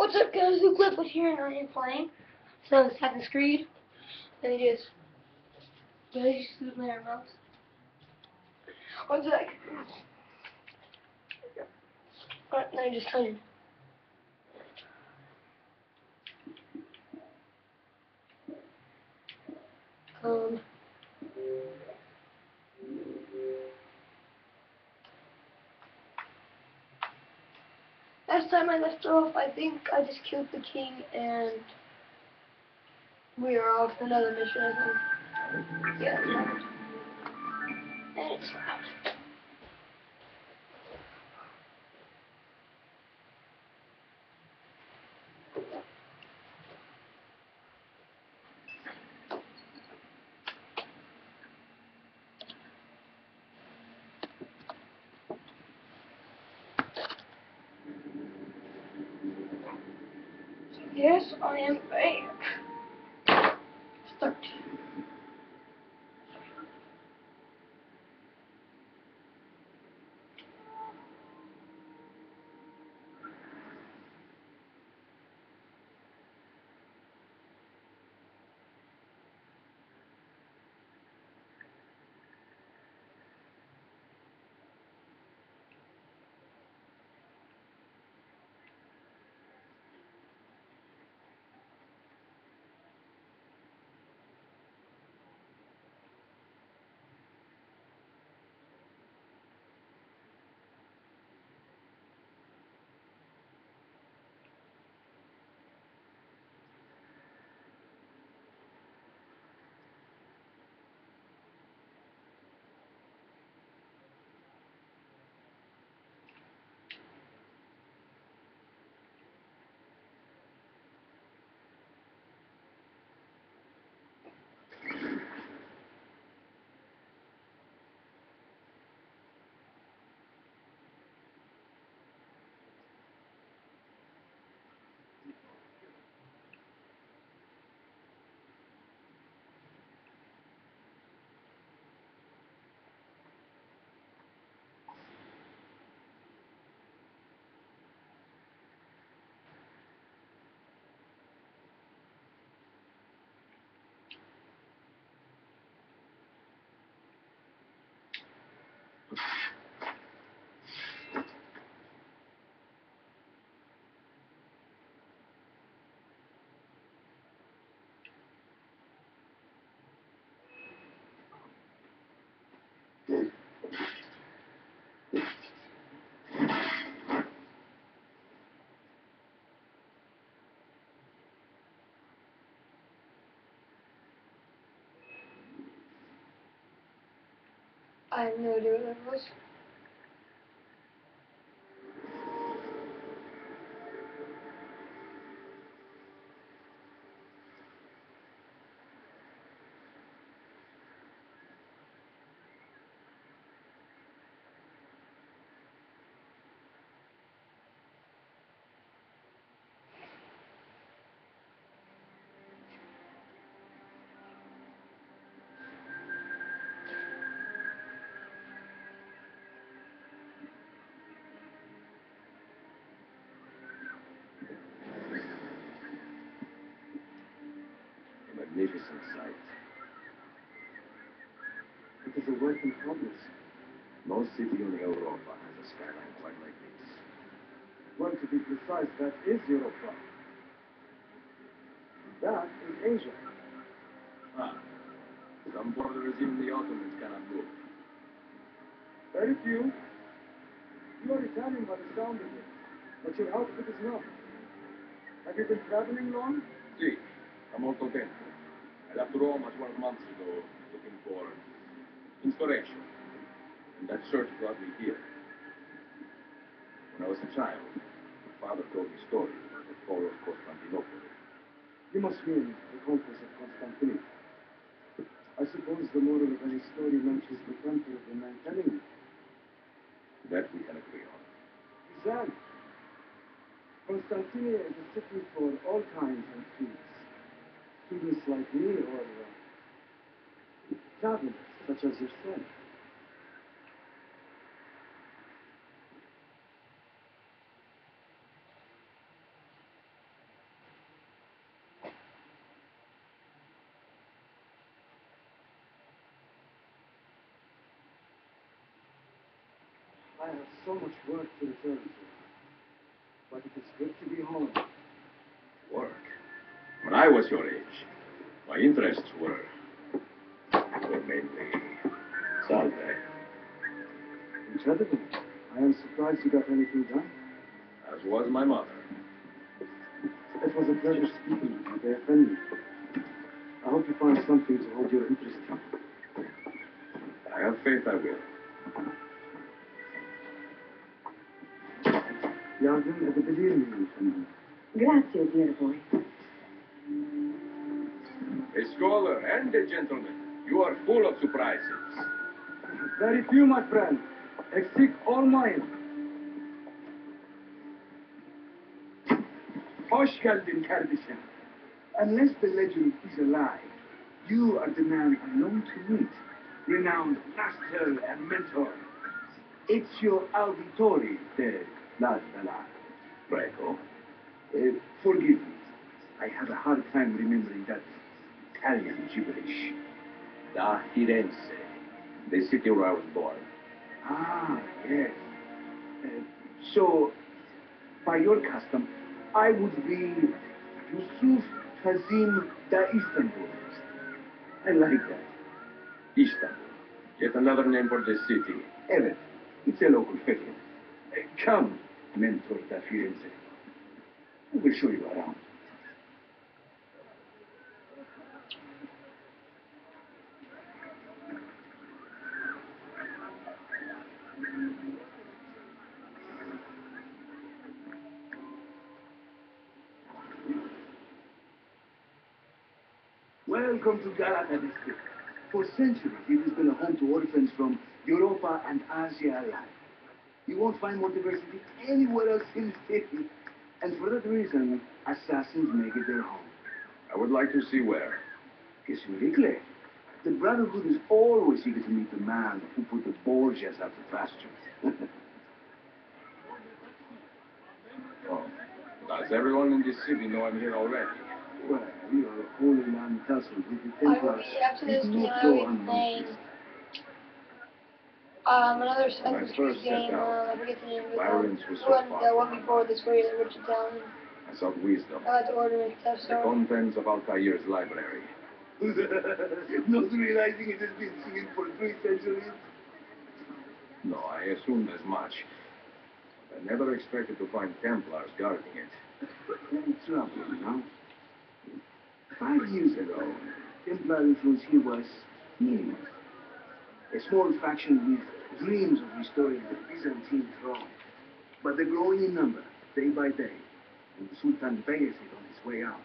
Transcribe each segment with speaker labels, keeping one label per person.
Speaker 1: What's up guys, Luke was here and I am playing. So Assassin's Creed. Let me just me just my mouse. One sec. Alright, let me just you. Um Last time I left off, I think I just killed the king and we are off another mission, I think. Yeah, And it's loud. I have no
Speaker 2: magnificent sight. It is a work in progress. No city in Europa has a skyline quite like this.
Speaker 3: Well, to be precise, that is Europa. That is Asia.
Speaker 2: Ah, some borders even the Ottomans cannot move.
Speaker 3: Very few. You are Italian by the sound of it, but your outfit is not. Have you been traveling long?
Speaker 2: Sì, da molto tempo. I left Rome 12 months ago looking for inspiration. And that search brought me here. When I was a child, my father told me stories about the fall of Constantinople.
Speaker 3: You must mean the conquest of Constantinople. I suppose the moral of any story mentions the temper of the man telling it.
Speaker 2: That we can agree on.
Speaker 3: Exactly. Constantinia is a city for all kinds of creeds students like me or uh, such as yourself. I have so much work to return to.
Speaker 2: I was your age, my interests were, were mainly salve.
Speaker 3: Incredible. I am surprised you got anything done.
Speaker 2: As was my mother.
Speaker 3: It was a pleasure speaking with you, dear friendly. I hope you find something to hold your interest in.
Speaker 2: I have faith I will.
Speaker 3: Yardım edebilir miyim efendim?
Speaker 4: Grazie, dear boy.
Speaker 2: A scholar and a gentleman, you are full of surprises.
Speaker 3: Very few, my friend. Except all mine. Hoş geldin kardeşim. Unless the legend is alive, you are the man I long to meet. Renowned master and mentor. Ezio Auditore de La Dalla.
Speaker 2: Prego.
Speaker 3: Uh, forgive me. I have a hard time remembering that Italian gibberish.
Speaker 2: Da Firenze, the city where I was born.
Speaker 3: Ah, yes. Uh, so, by your custom, I would be Yusuf Tazim da Istanbul. I like that.
Speaker 2: Istanbul. Yet another name for the city.
Speaker 3: Evet, it's a local figure. Uh, come, Mentor da Firenze. We will show you around. Welcome to Galata district. For centuries, it has been a home to orphans from Europa and Asia alike. You won't find more diversity anywhere else in the city. And for that reason, assassins make it their home.
Speaker 2: I would like to see where.
Speaker 3: Kesinlikle. The Brotherhood is always eager to meet the man who put the Borgias out to pasture.
Speaker 2: Oh. Does everyone in this city know I'm here already?
Speaker 3: Well, you are a holy man tussled with the
Speaker 1: I will
Speaker 3: Templars.
Speaker 1: be after this
Speaker 3: Did
Speaker 1: game.
Speaker 3: not
Speaker 1: I
Speaker 3: go
Speaker 1: be
Speaker 3: unnoticed.
Speaker 1: playing um another
Speaker 2: When I
Speaker 1: Assassin's
Speaker 2: first
Speaker 1: Creed
Speaker 2: set
Speaker 1: game.
Speaker 2: out,
Speaker 1: Uh, I forget the name of it.
Speaker 2: violence was so
Speaker 1: one, the one before this, where you're Richard Town.
Speaker 2: I sought wisdom.
Speaker 1: I had to order it. That's
Speaker 2: The contents of Altair's library.
Speaker 3: Not realizing it has been seen for three centuries.
Speaker 2: No, I assumed as much. I never expected to find Templars guarding it.
Speaker 3: It's trouble, you know. Five years ago, Templar influence here was minimal. A small faction with dreams of restoring the Byzantine throne. But they're growing in number, day by day. And Sultan Bayezid on his way out.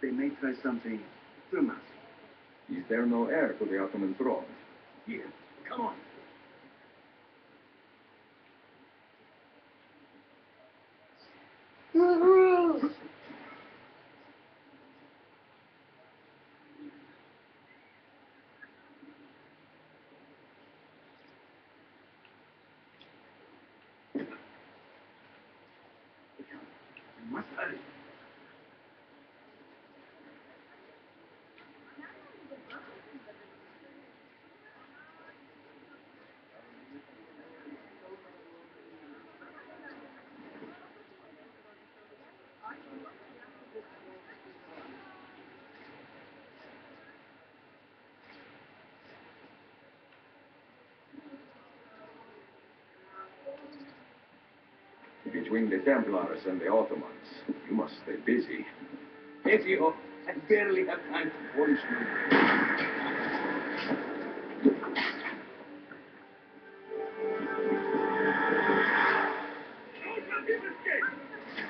Speaker 3: They may try something dramatic.
Speaker 2: Is there no heir to the Ottoman throne?
Speaker 3: Here, come on.
Speaker 1: Woohoo!
Speaker 3: You must hurry.
Speaker 2: Between the Templars and the Ottomans, you must stay busy.
Speaker 3: Ezio, I barely have time to polish.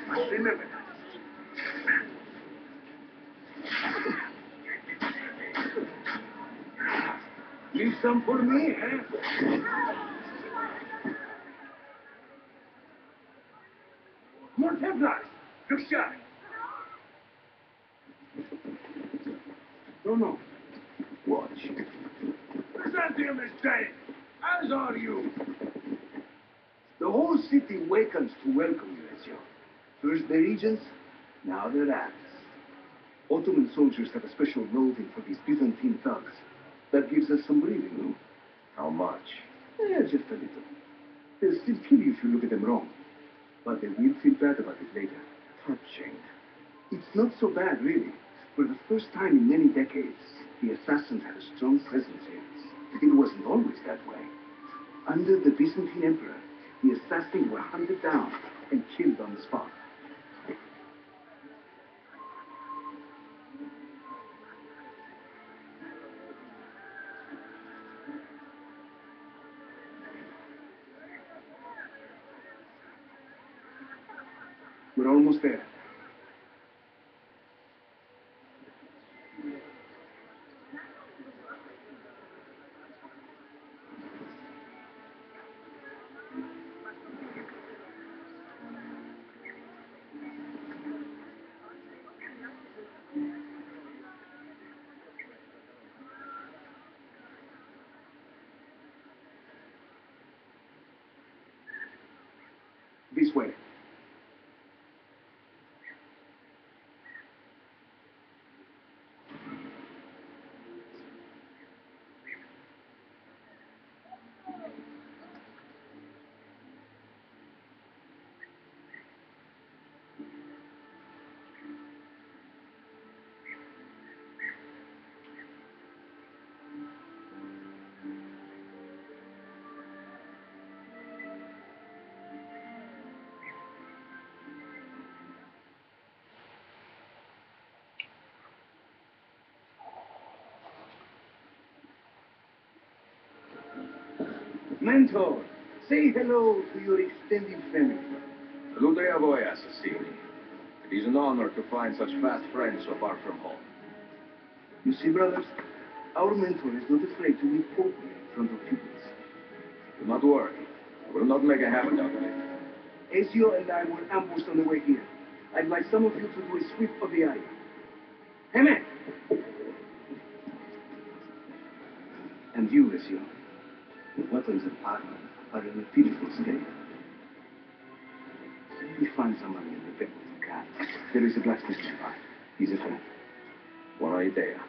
Speaker 3: Must remember. Leave some for me, eh? Templars! Look sharp! No, no.
Speaker 2: Watch.
Speaker 3: Byzantium is dead, as are you. The whole city wakens to welcome you, Ezio. First the regents, now the rats. Ottoman soldiers have a special loathing for these Byzantine thugs. That gives us some breathing room.
Speaker 2: How much?
Speaker 3: Eh, just a little. They'll still kill you if you look at them wrong. But they will feel bad about it later.
Speaker 2: Touching.
Speaker 3: It's not so bad, really. For the first time in many decades, the assassins had a strong presence here. It wasn't always that way. Under the Byzantine Emperor, the assassins were hunted down and killed on the spot. We're almost Mentor, say hello to your extended family.
Speaker 2: Salute a voi, assassini. It is an honor to find such fast friends so far from home.
Speaker 3: You see, brothers, our mentor is not afraid to live openly in front of pupils.
Speaker 2: Do not worry. I will not make a habit out of it.
Speaker 3: Ezio and I were ambushed on the way here. I'd like some of you to do a sweep of the area. Hey, man! And you, Ezio. The weapons and armor are in a pitiful state. We find someone in the temple of God. There is a blacksmith nearby. He's a friend.
Speaker 2: Why are you
Speaker 1: There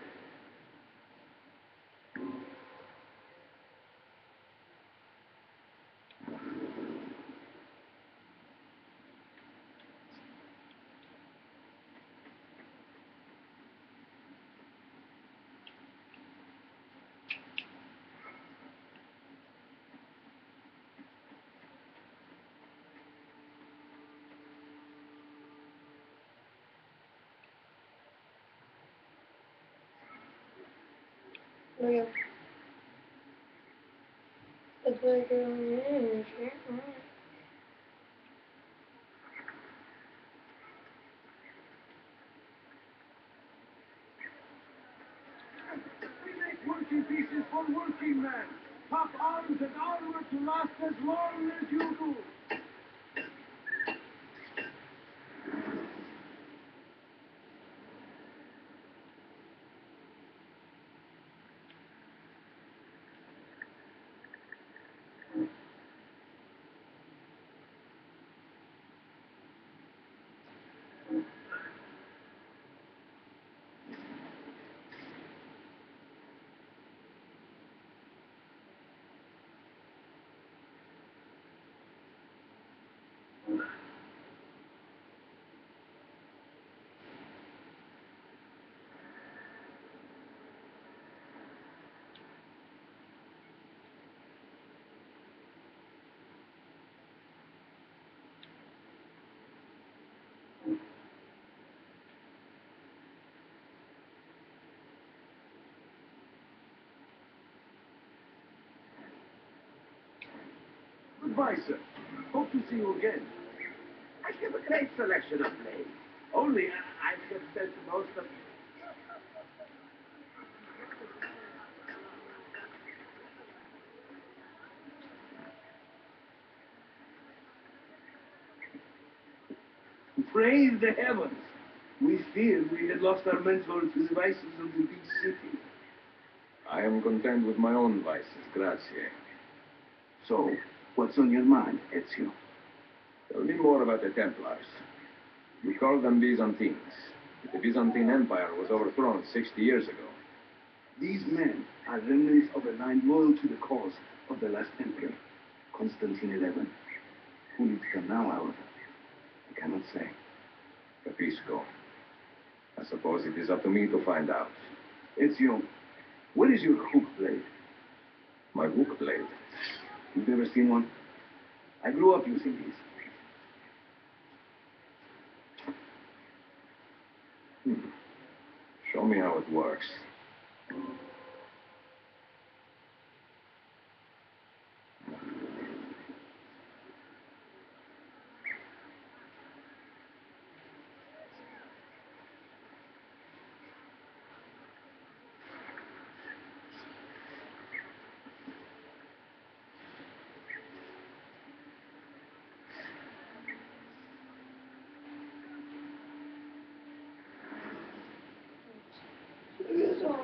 Speaker 1: we go. It's like a...
Speaker 3: We make working pieces for working men. Top arms and armor to last as long as you do. Goodbye, sir. Hope to see you again.
Speaker 5: I have a great selection of plays. Only I, have spent most of
Speaker 3: Praise the heavens. We feared we had lost our mentor to the vices of the big city.
Speaker 2: I am content with my own vices, grazie.
Speaker 3: So, what's on your mind, Ezio?
Speaker 2: Tell me more about the Templars. We call them Byzantines. The Byzantine Empire was overthrown 60 years ago.
Speaker 3: These men are remnants of a line loyal to the cause of the last emperor, Constantine XI. Who needs them now, however? I cannot say.
Speaker 2: Capisco. I suppose it is up to me to find out.
Speaker 3: Ezio, where is your hook blade?
Speaker 2: My hook blade.
Speaker 3: You've never seen one? I grew up using these.
Speaker 2: Hmm. Show me how it works.
Speaker 1: It's over.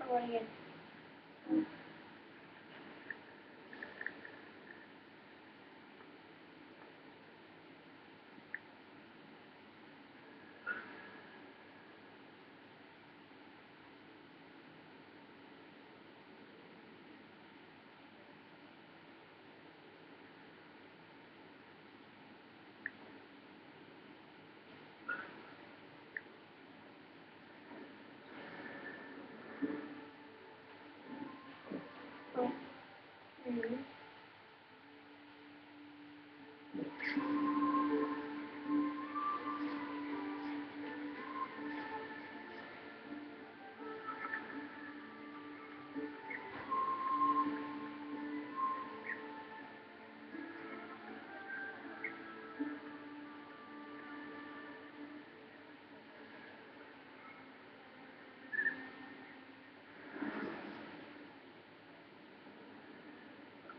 Speaker 1: I'm running in. Oh. Mhm.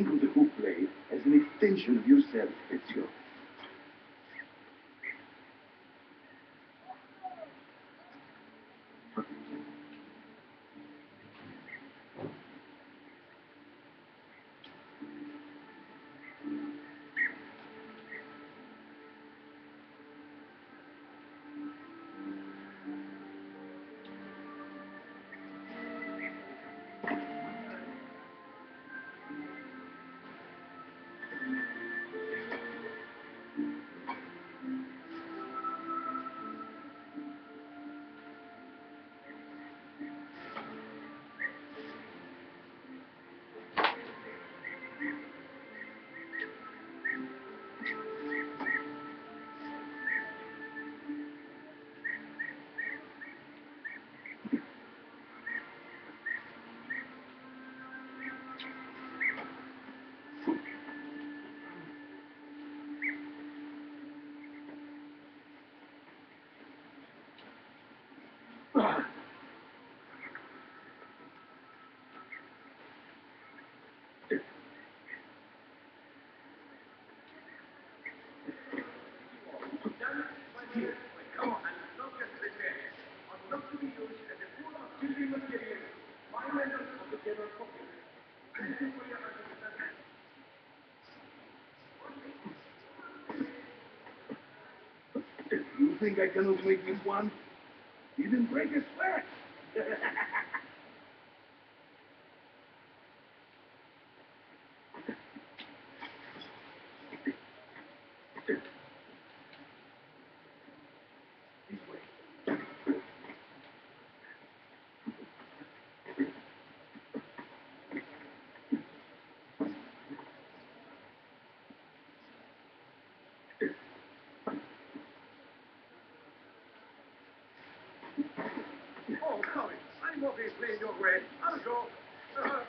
Speaker 3: Think of the hook blade as an extension of yourself. It's You think I cannot make this one? You didn't break a sweat. this way.
Speaker 5: Oh, sorry. I'm obviously in your way. I'll go. Uh,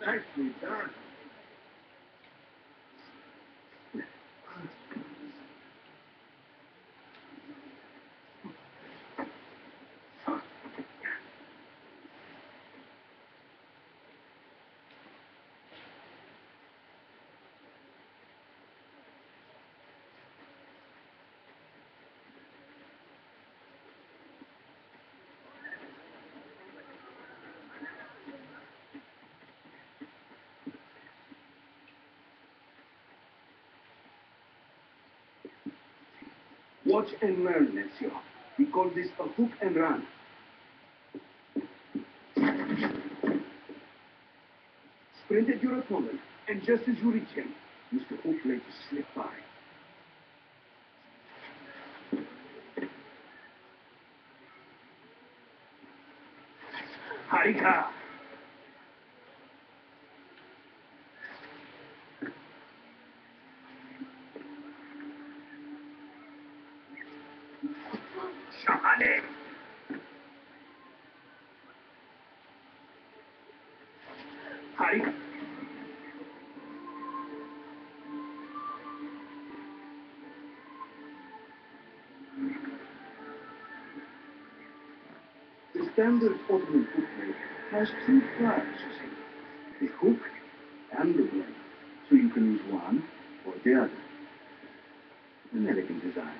Speaker 5: Nicely done.
Speaker 3: Watch and learn, Ezio. We call this a hook and run. Sprint at your opponent, and just as you reach him, use the hook blade to slip by. Harika! Standard Ottoman hook has two flaps, you see. The hook and the blade. So you can use one or the other. An elegant design.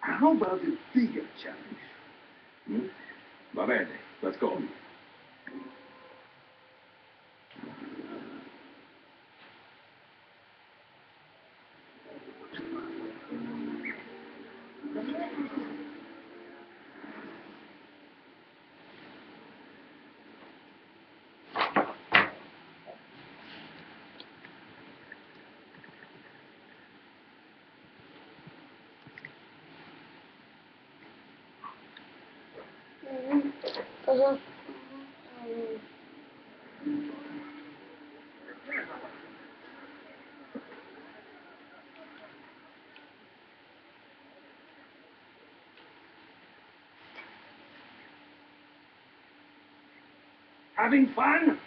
Speaker 3: How about the bigger challenge?
Speaker 2: Hmm? Va bene, let's go.
Speaker 3: Having fun?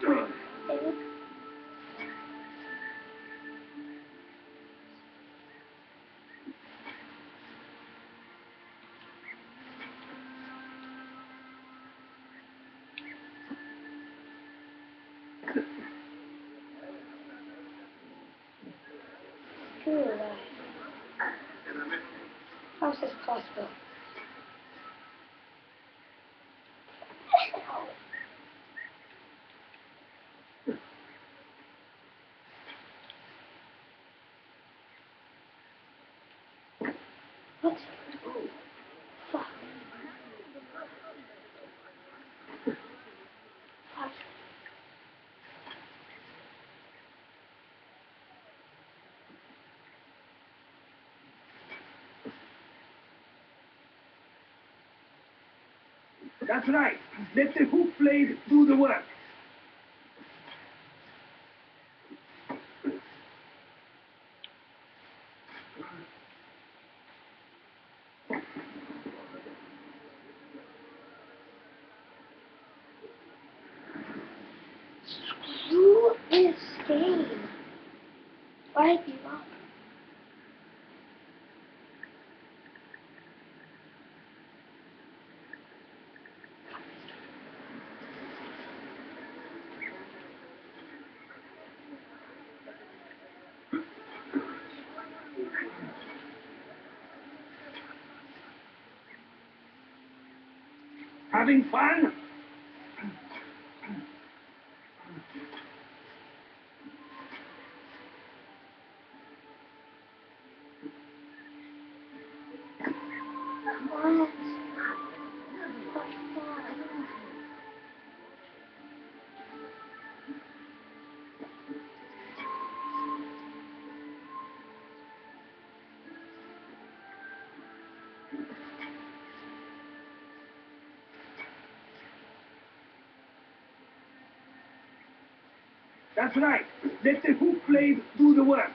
Speaker 1: Good. How's this possible? What? Fuck. What?
Speaker 3: That's right. Let the hook blade do the work. Having fun? That's right. Let the hook blade do the work.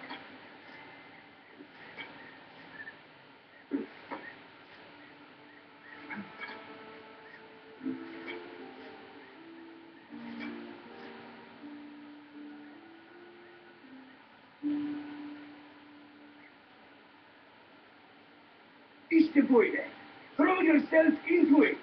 Speaker 3: Böyle. Throw yourself into it.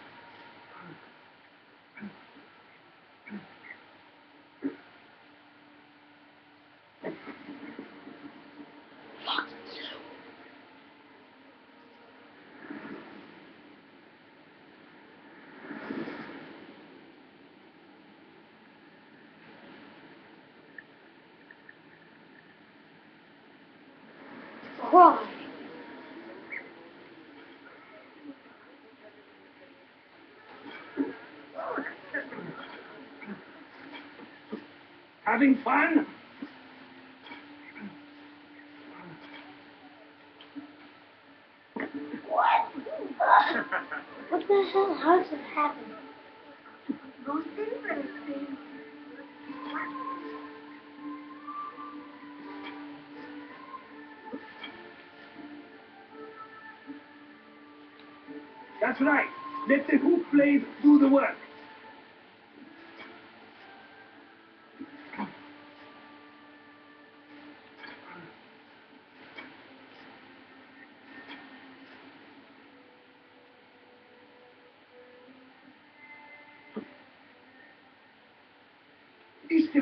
Speaker 1: Why?
Speaker 3: Having fun?
Speaker 1: What? what the hell? How does it happen?
Speaker 6: Those.
Speaker 3: That's right. Let the hook blade do the work.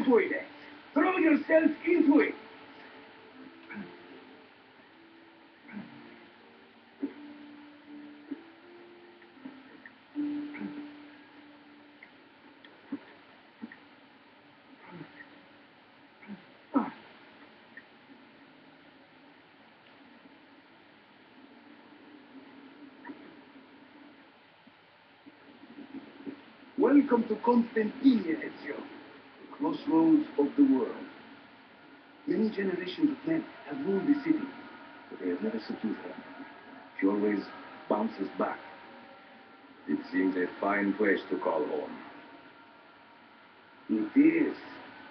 Speaker 3: İşte böyle. Throw yourself into it.
Speaker 7: Welcome to Constantine, Ezio, crossroads of the world. Many generations of men have ruled the city, but they have never subdued her. She always bounces back.
Speaker 2: It seems a fine place to call home.
Speaker 7: It is.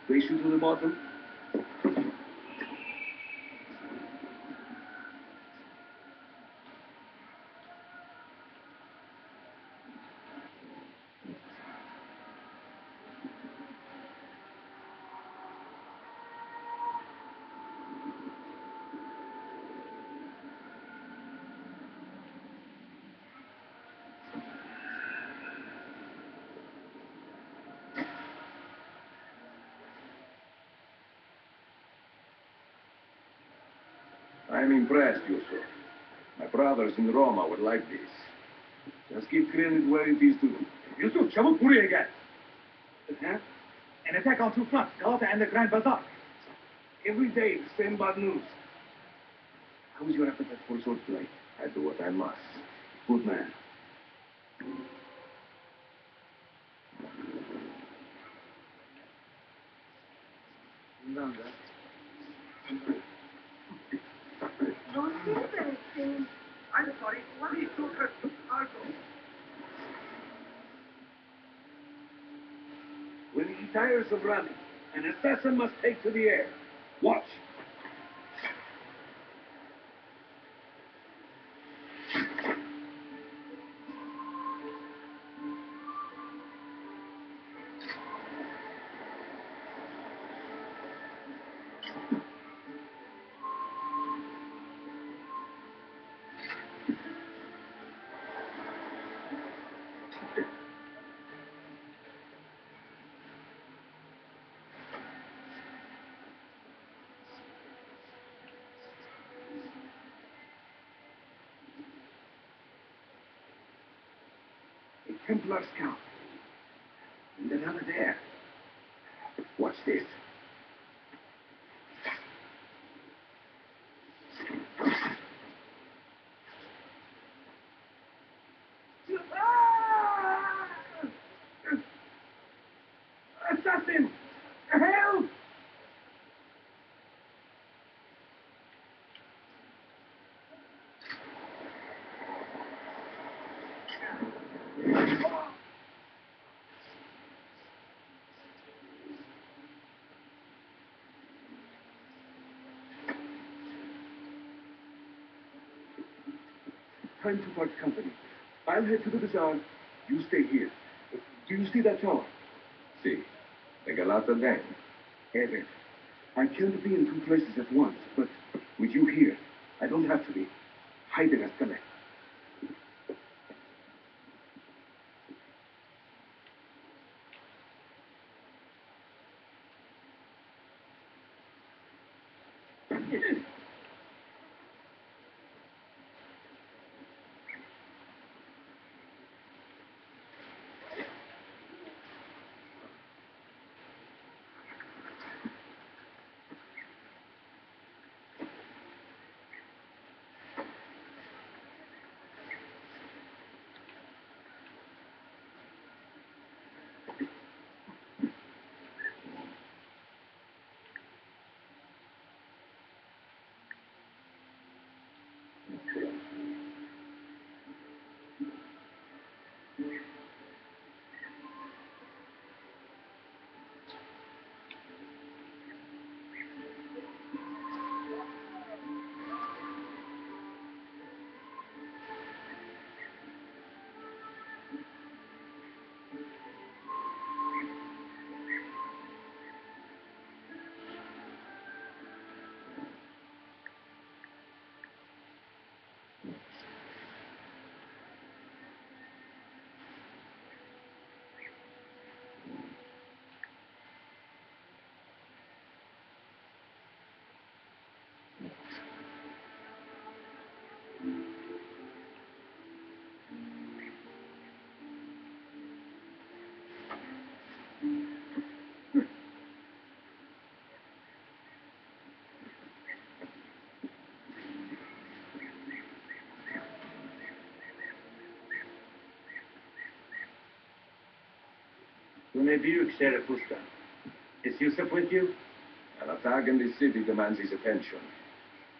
Speaker 7: Race you to the bottom?
Speaker 2: I'm impressed, Yusuf. My brothers in Roma would like this. Just give credit where it is due.
Speaker 3: Yusuf çabuk buraya gel. Huh? An attack on two fronts, Galata and the Grand Bazaar. Every day, the same bad news.
Speaker 7: How is your appetite for swordplay?
Speaker 2: I do what I must.
Speaker 7: Good man.
Speaker 6: Those interesting.
Speaker 3: I'm sorry, please don't hurt the cargo. When he tires of running, an assassin must take to the air. Watch. Templar scout. And another there. Watch this.
Speaker 7: Assassin! Help!
Speaker 3: Time to part company. I'll head to the bazaar. You stay here. Do you see that tower?
Speaker 2: See, the Galata Den.
Speaker 3: Evan, I can't be in two places at once, but with you here, I don't have to be. Hide in Astana.
Speaker 7: Viu, Xere Pusta. Is Yusuf with you?
Speaker 2: An attack in this city demands his attention.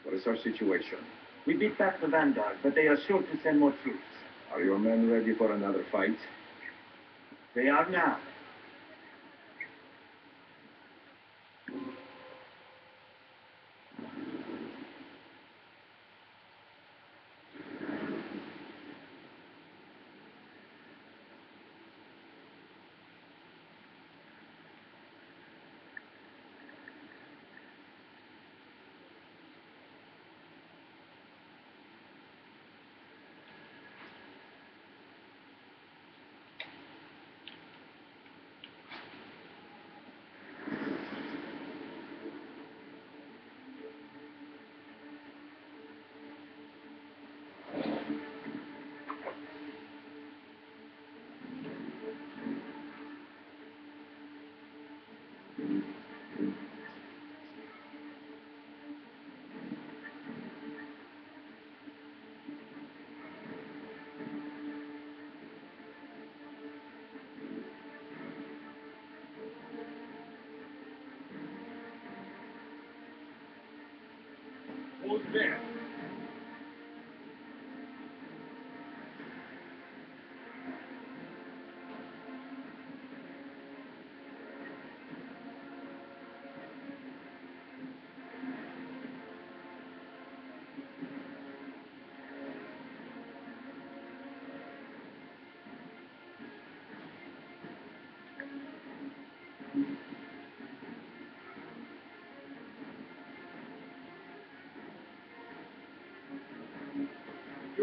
Speaker 2: What is our situation?
Speaker 7: We beat back the Vanguard, but they are sure to send more troops.
Speaker 2: Are your men ready for another fight?
Speaker 7: They are now.
Speaker 2: Hold there.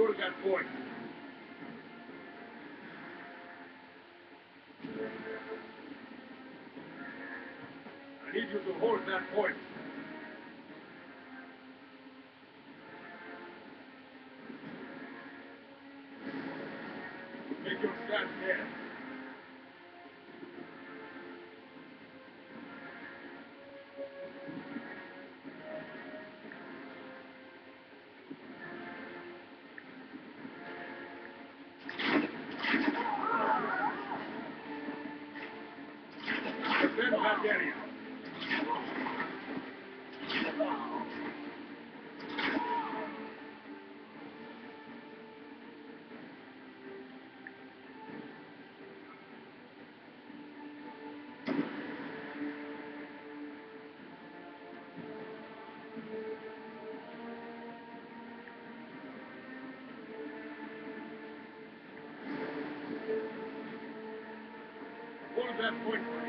Speaker 2: Stewart got 40. that point.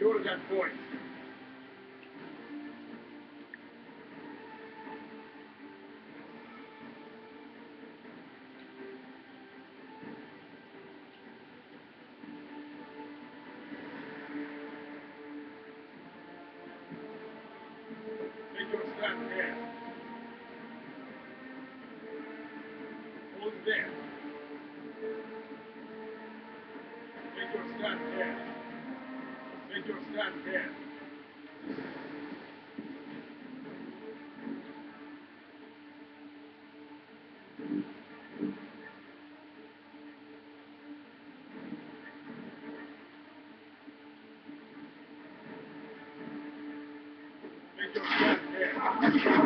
Speaker 2: Short
Speaker 8: of that point. ハハハハ!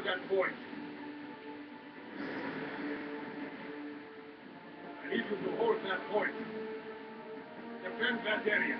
Speaker 8: was on point. I need you to hold that point. Defend that area.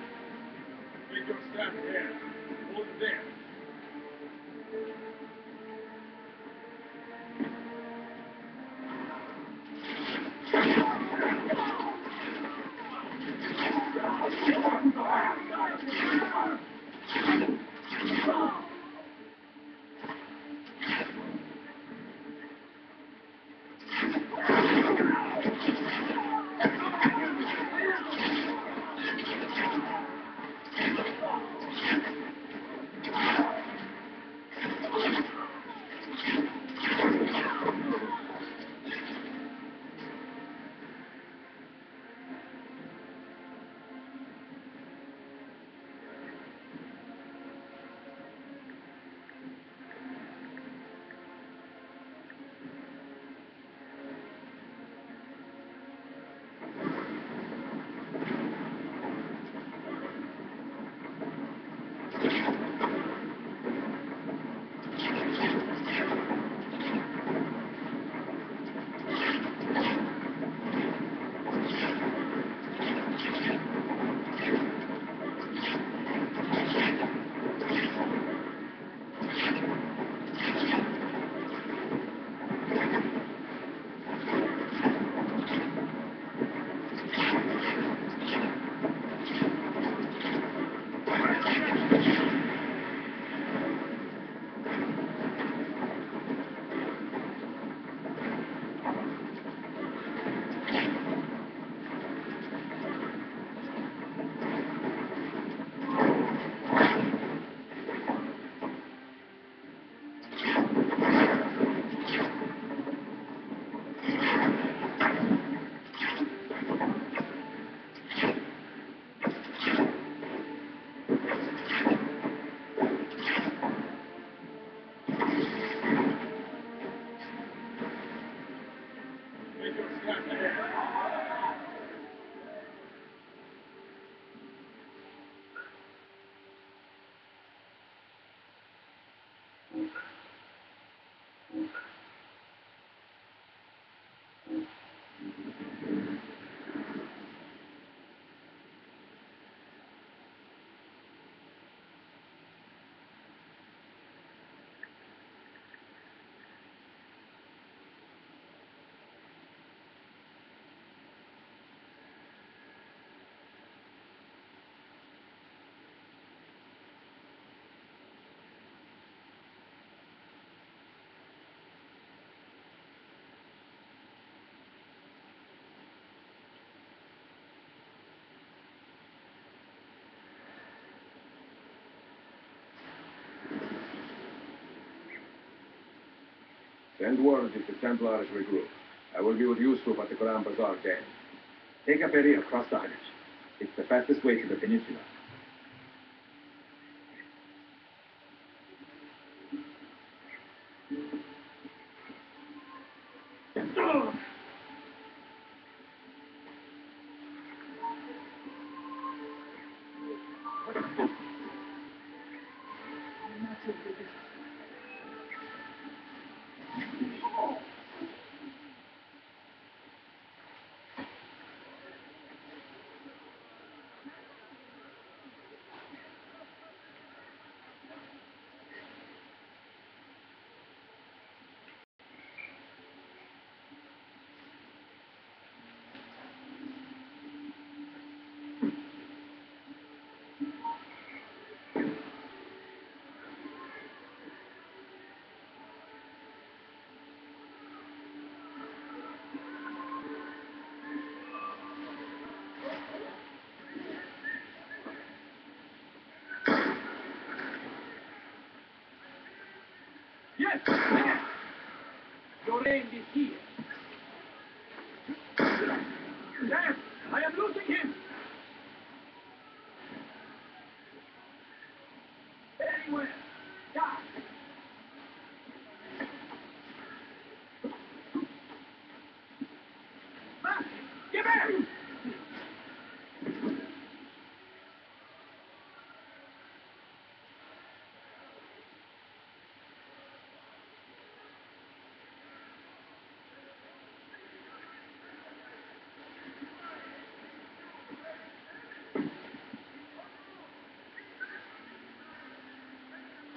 Speaker 2: Send word if the Templars regroup. I will be with Yusuf at the Grand Bazaar then.
Speaker 5: Take a ferry across the Hajj. It's the fastest way to the peninsula.
Speaker 2: Your aim is here. There! I am losing him!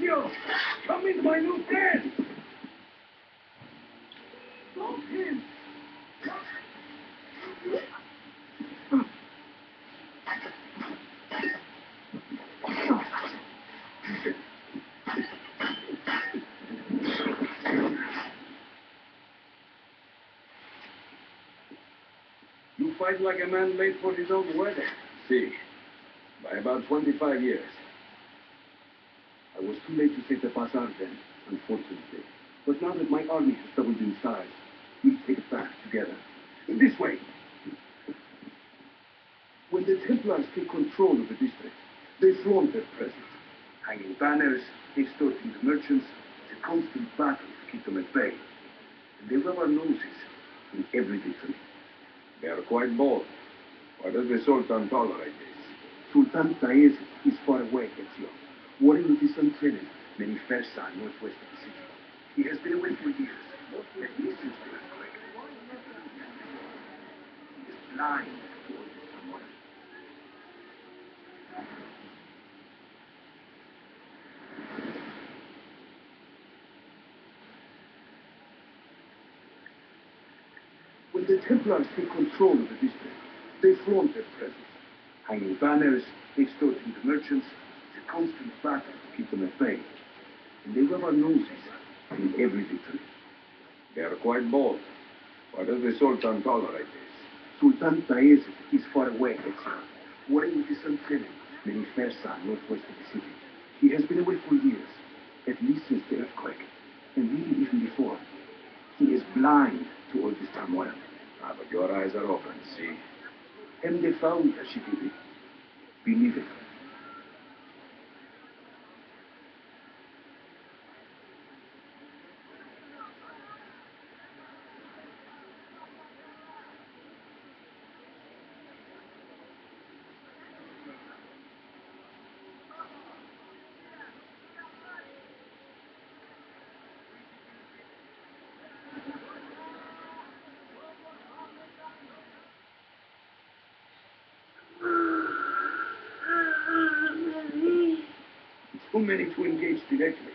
Speaker 5: Ezio! Come into my new friend! Stop him!
Speaker 3: You fight like a man made for his own weather.
Speaker 2: See, by about 25 years.
Speaker 3: Too late to save the bazaar then, unfortunately. But now that my army has doubled in size, we'll take it back together. In this way. When the Templars take control of the district, they flaunt their presence, hanging banners, extorting the merchants. It's a constant battle to keep them at bay. And they rub our noses in every victory.
Speaker 2: They are quite bold. Why does the Sultan tolerate this?
Speaker 3: Sultan Taez is far away, Ezio, warring Fersa, northwest of the city. He has been away for years, at least since the earthquake. He is blind. When the Templars take control of the district, they flaunt their presence, hanging banners, extorting the merchants. Constant battle to keep them at bay. And they our noses in every victory.
Speaker 2: They are quite bold. Why does the Sultan tolerate this?
Speaker 3: Sultan Taez is far away, Ezio, warring with his son Selim, many Fersa, northwest of the city. He has been away for years, at least since the earthquake, and maybe even before. He is blind to all this turmoil.
Speaker 2: Ah, but your eyes are open, see?
Speaker 3: And they found Hashibiri. Believe it. Too many to engage directly.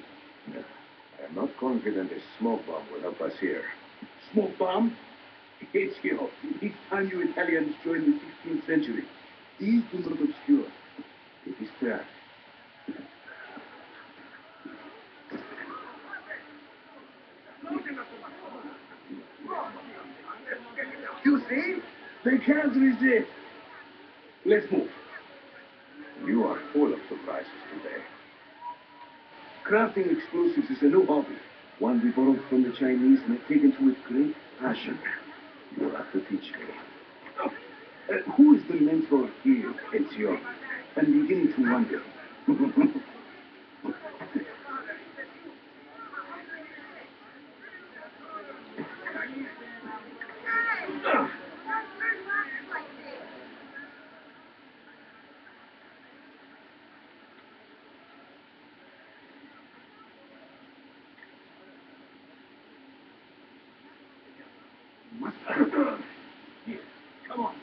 Speaker 2: I am not confident a smoke bomb will help us here.
Speaker 3: Smoke bomb? Ezio, it's time you Italians joined the 16th century. These do not obscure. It is distract. You see? They can't resist. Let's move.
Speaker 2: You are full of surprises today.
Speaker 3: Crafting explosives is a new hobby. One we borrowed from the Chinese and have taken to with great passion.
Speaker 2: You will have to teach me.
Speaker 3: Uh, who is the mentor here, Ezio? I'm beginning to wonder.
Speaker 5: Here, come on.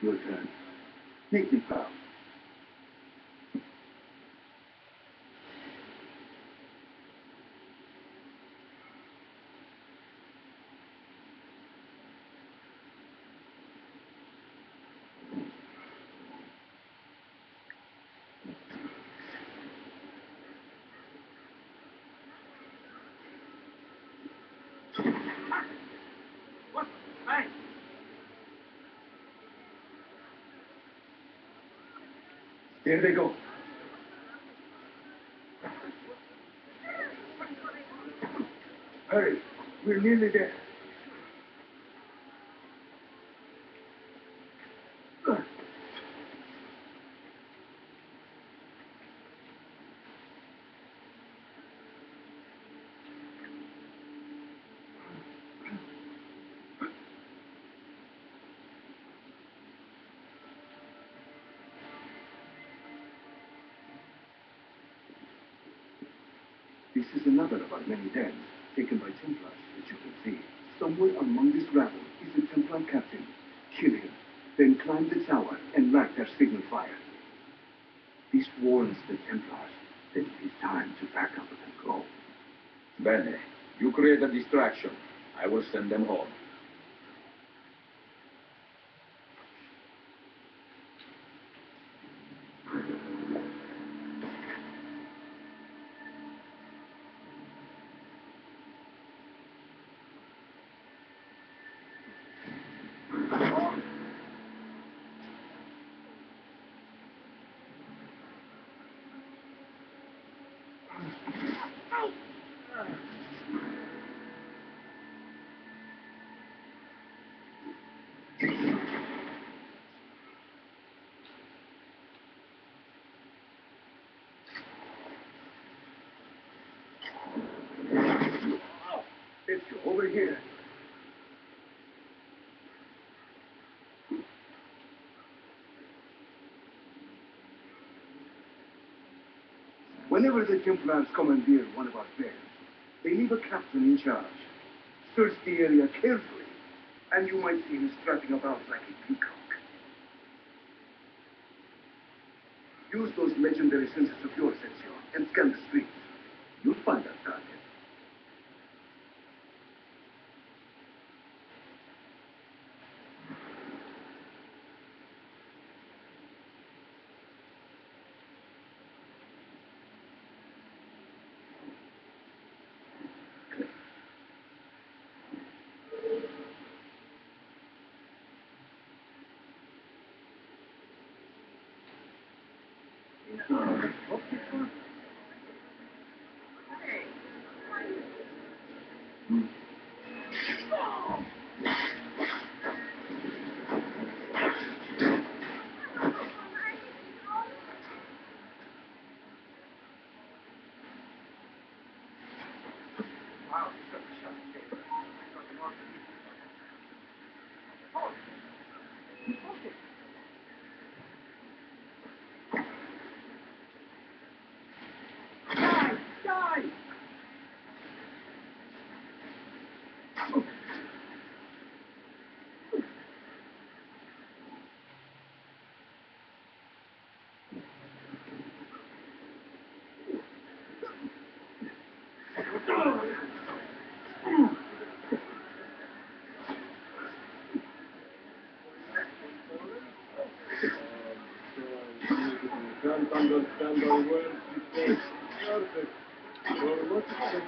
Speaker 3: Your turn. Make me proud.
Speaker 5: What? Hey!
Speaker 3: There they go. Hurry. We're nearly there. This is another of our many dens, taken by Templars, as you can see. Somewhere among this rabble is the Templar captain. Kill him, then climb the tower and light their signal fire. This warns the Templars that it is time to pack up and go.
Speaker 2: Bene, you create a distraction. I will send them home.
Speaker 3: It's over here. Whenever the Templars commandeer one of our beds, they leave a captain in charge. Search the area carefully, and you might see him strutting about like a peacock. Use those legendary senses of yours, Ezio, and scan the streets. You'll find our target.
Speaker 2: Oh, understand our you say, perfect. Or what is it?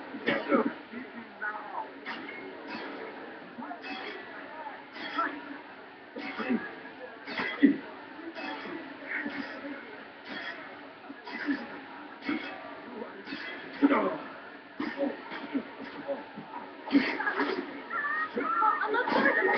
Speaker 9: I'm not sorry.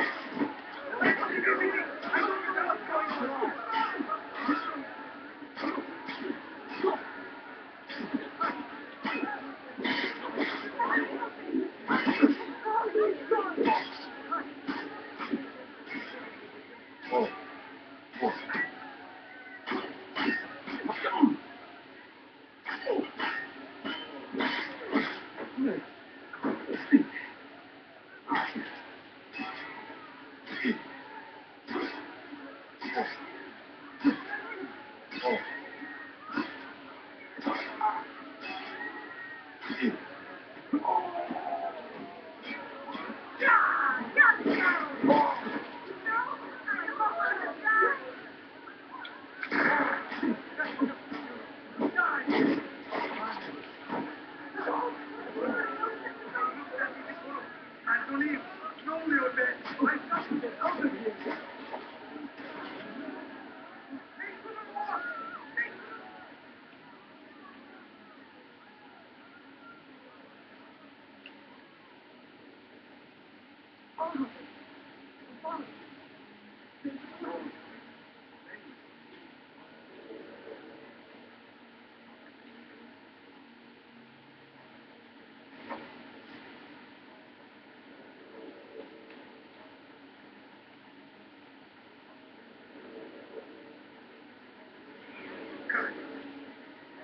Speaker 5: Anthony, no, Leonette. I got to get out of here.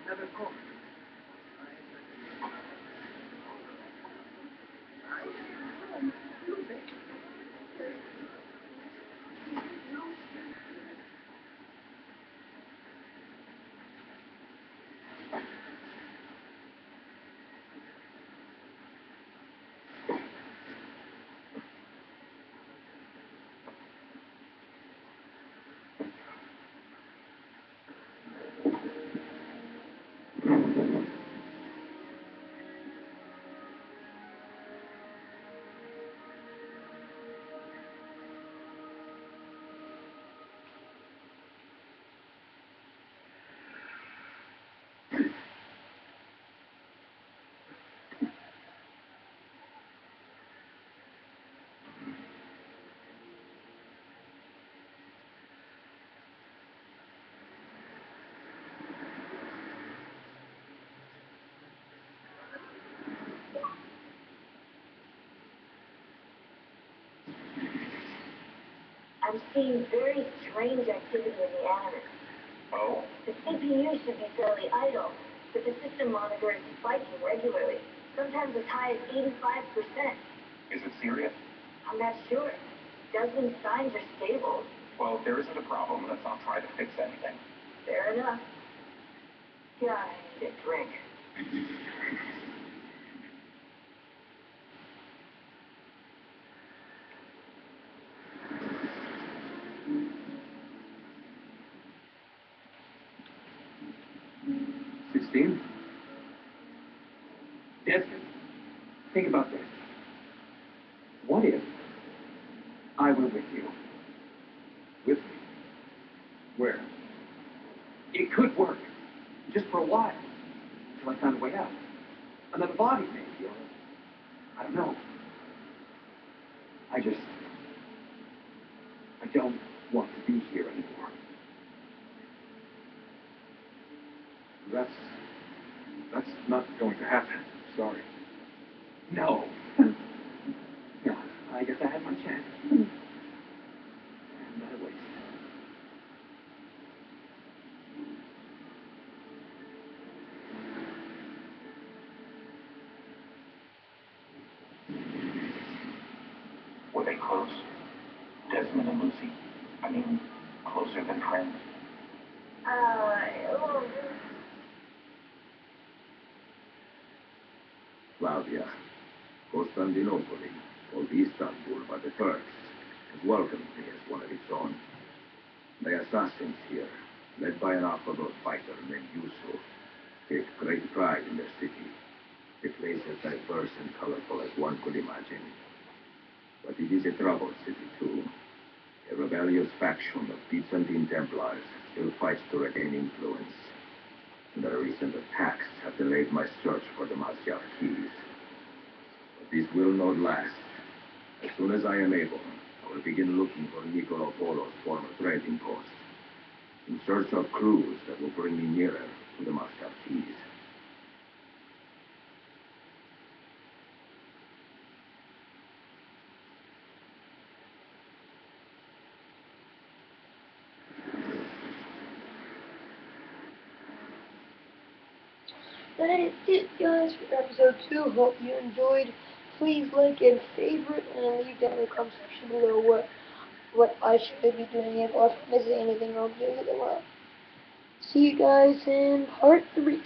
Speaker 5: Another call.
Speaker 10: I'm seeing very strange activity in the Animus.
Speaker 5: Oh?
Speaker 10: The CPU should be fairly idle, but the system monitor is spiking regularly, sometimes as high as 85%.
Speaker 5: Is it serious?
Speaker 10: I'm not sure. Desmond's signs are stable.
Speaker 5: Well, if there isn't a problem, let's not try to fix anything.
Speaker 10: Fair enough. God, I need a drink.
Speaker 3: Sixteen?
Speaker 5: Desmond, think about this. What if I were with you?
Speaker 3: With me. Where?
Speaker 5: It could work. Just for a while. Until I found a way out. Another body, maybe, or... I don't know. I just... I don't want to be here anymore.
Speaker 3: That's. That's not going to happen. Sorry.
Speaker 5: No. no, I guess I had my chance. And I wasted it.
Speaker 11: Were they close? Desmond and Lucy? I mean, closer than friends?
Speaker 10: Uh, oh,
Speaker 2: Flavia, Constantinople, called Istanbul by the Turks, has welcomed me as one of its own. The assassins here led by an Alphabet fighter named Yusuf, take great pride in their city. A place as diverse and colorful as one could imagine. But it is a troubled city too. A rebellious faction of Byzantine Templars still fights to regain influence. And their recent attacks have delayed my search for the Masyaf keys. This will not last. As soon as I am able, I will begin looking for Nicolo Polo's former trading post, in search of clues that will bring me nearer to the Masyaf keys.
Speaker 1: That is it, guys, for episode 2. Hope you enjoyed. Please like and favorite, and leave down in the comment section below what what I should be doing if I'm missing anything, I'll do it. Well, see you guys in part 3.